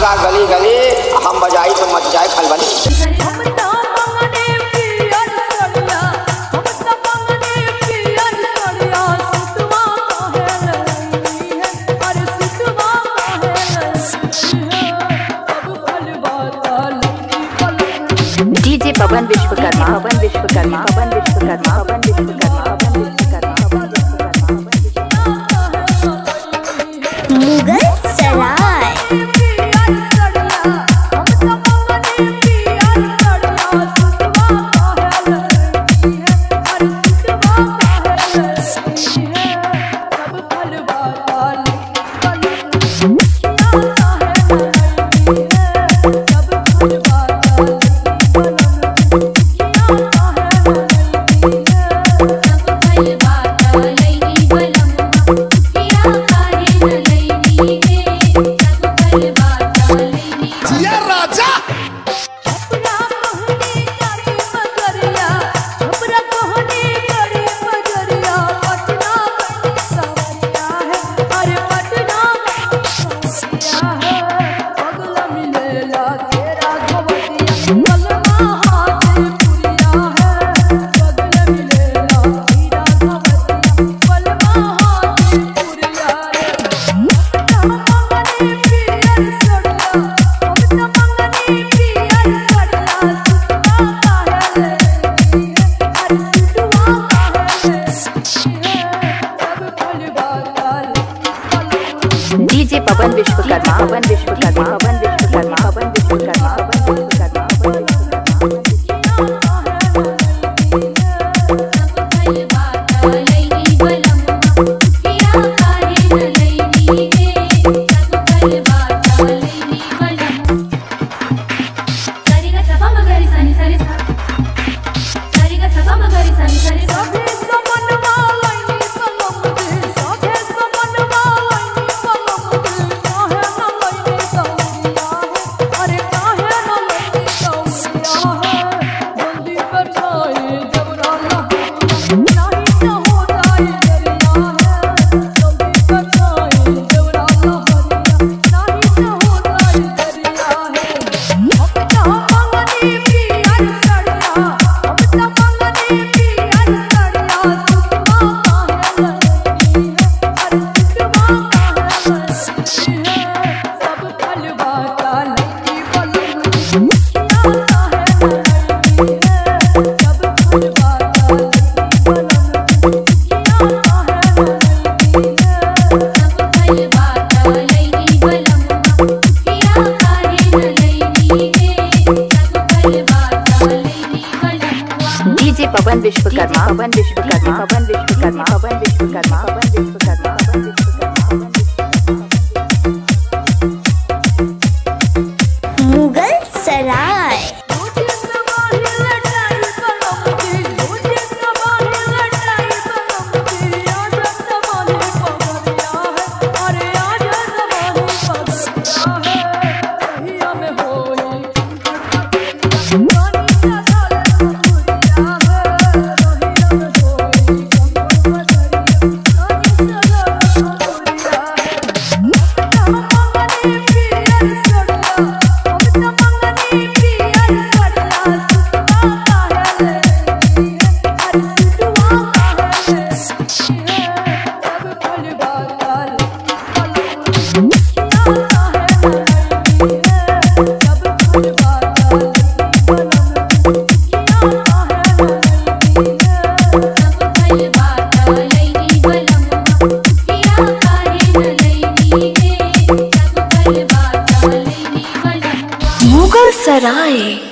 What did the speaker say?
लहंगा गली गली, हम बजाई तो मच जाए खलबली Pawan Vishwakarma Pawan Vishwakarma Pawan Vishwakarma Pawan Vishwakarma. Pawan Vishwakarma Pawan Vishwakarma Pawan DJ Pawan Vishwakarma. Pawan Vishwakarma. Pawan Vishwakarma. Pawan Vishwakarma Pawan Vishwakarma. but I